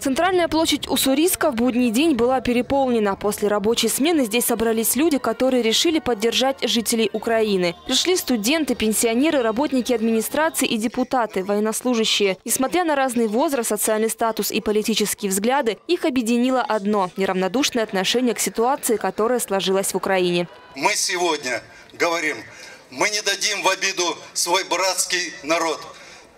Центральная площадь Уссурийска в будний день была переполнена. После рабочей смены здесь собрались люди, которые решили поддержать жителей Украины. Пришли студенты, пенсионеры, работники администрации и депутаты, военнослужащие. Несмотря на разный возраст, социальный статус и политические взгляды, их объединило одно – неравнодушное отношение к ситуации, которая сложилась в Украине. Мы сегодня говорим, мы не дадим в обиду свой братский народ.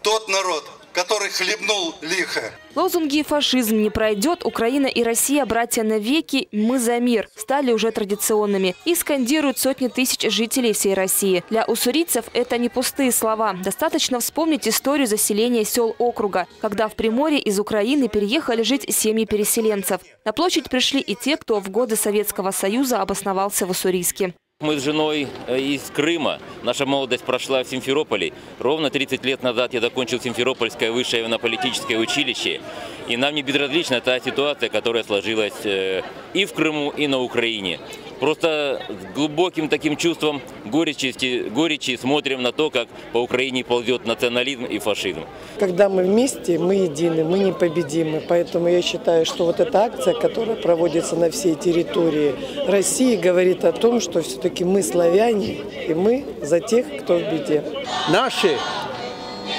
Тот народ, который хлебнул лихо. Лозунги «фашизм не пройдет», «Украина и Россия – братья навеки», «Мы за мир» стали уже традиционными и скандируют сотни тысяч жителей всей России. Для уссурийцев это не пустые слова. Достаточно вспомнить историю заселения сел округа, когда в Приморье из Украины переехали жить семьи переселенцев. На площадь пришли и те, кто в годы Советского Союза обосновался в Уссурийске. Мы с женой э, из Крыма. Наша молодость прошла в Симферополе. Ровно 30 лет назад я закончил Симферопольское высшее военно-политическое училище. И нам не безразлична та ситуация, которая сложилась э, и в Крыму, и на Украине. Просто с глубоким таким чувством горечи, горечи смотрим на то, как по Украине ползет национализм и фашизм. Когда мы вместе, мы едины, мы непобедимы. Поэтому я считаю, что вот эта акция, которая проводится на всей территории России, говорит о том, что все-таки мы славяне, и мы за тех, кто в беде. Наши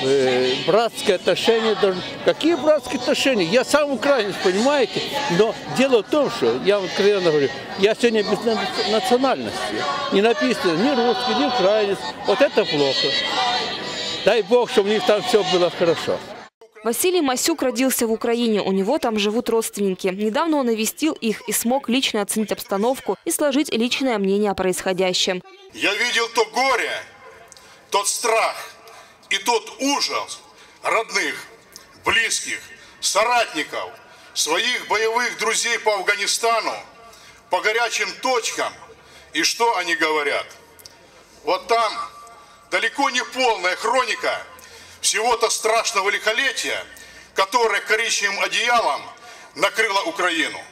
э, братские отношения. Какие братские отношения? Я сам украинец, понимаете? Но дело в том, что, я вот откровенно говорю, я сегодня без национальности. Не написано ни русский, ни украинец. Вот это плохо. Дай Бог, чтобы у них там все было хорошо. Василий Масюк родился в Украине. У него там живут родственники. Недавно он навестил их и смог лично оценить обстановку и сложить личное мнение о происходящем. Я видел то горе, тот страх, и тот ужас родных, близких, соратников, своих боевых друзей по Афганистану, по горячим точкам. И что они говорят? Вот там далеко не полная хроника всего-то страшного лихолетия, которое коричневым одеялом накрыло Украину.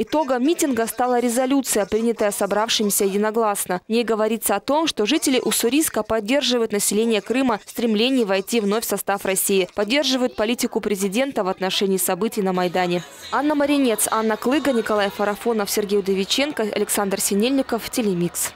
Итогом митинга стала резолюция, принятая собравшимися единогласно. В ней говорится о том, что жители Уссурийска поддерживают население Крыма в стремлении войти вновь в состав России, поддерживают политику президента в отношении событий на Майдане. Анна Маринец, Анна Клыга, Николай Фарафонов, Сергей Удовиченко, Александр Синельников, Телемикс.